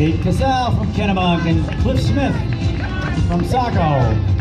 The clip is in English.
Kate Casal from Kennebunk and Cliff Smith from Saco.